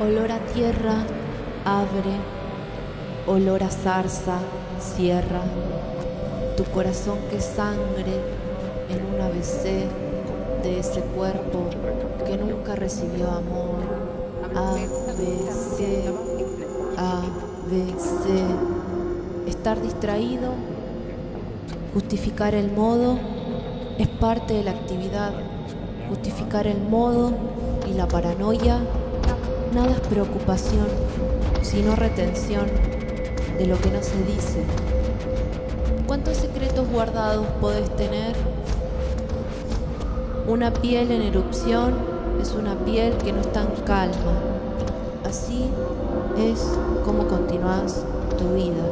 Olor a tierra, abre, olor a zarza, cierra, tu corazón que sangre en un ABC de ese cuerpo que nunca recibió amor. A, B. Estar distraído, justificar el modo, es parte de la actividad. Justificar el modo y la paranoia Nada es preocupación, sino retención de lo que no se dice. ¿Cuántos secretos guardados podés tener? Una piel en erupción es una piel que no está en calma. Así es como continúas tu vida.